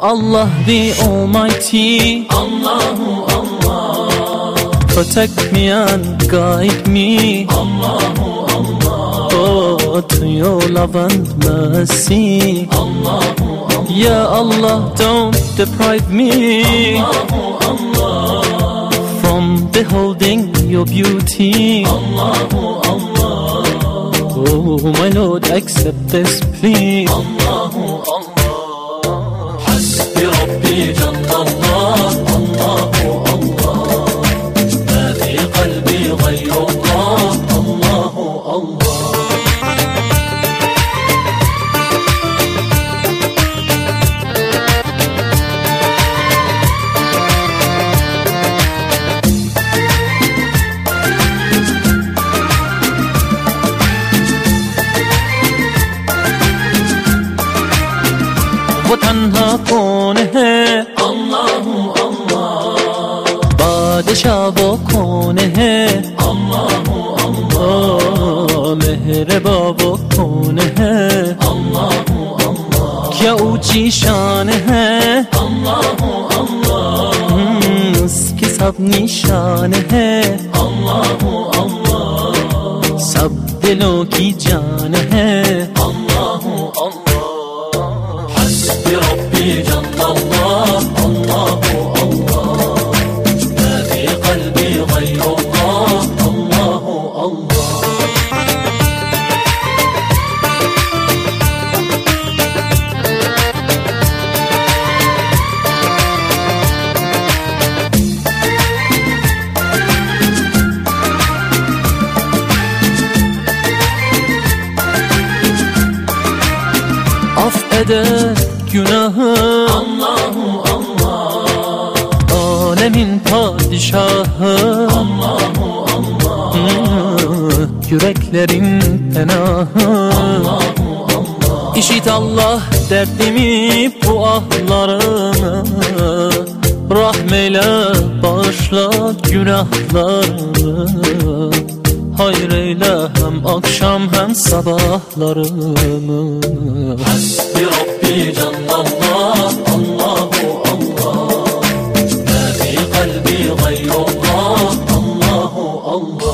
Allah the Almighty. Allahu Allah. Protect me and guide me. Allahu Allah. Oh to your love and mercy. Allahu Allah. Ya Allah don't deprive me. Allahu Allah. From beholding your beauty. Allahu Allah. Oh my Lord accept this plea. Allahu Allah الله الله الله. ما في قلبي غير الله. तन्हा कौन है? अल्लाह अल्लाह। बादशाह वो कौन है? अल्लाह अल्लाह। मेहरबा वो कौन है? अल्लाह अल्लाह। क्या ऊँची शान है? अल्लाह अल्लाह। उसकी सब निशान है। अल्लाह अल्लाह। सब दिलों की जान है। अल्लाह अल्लाह। Affeder günahı. Allahu Allah. Alemin padişahı. Allahu Allah. Yüreklerin penahı. Allahu Allah. İşit Allah derdimi bu ahlarımı. Rahmeyle bağışla günahlarımı hayreyle hem akşam hem sabahlarımı. Hasbi Rabbi canallah Allahu Allah. Ma fi kalbi gayrullah Allahu Allah.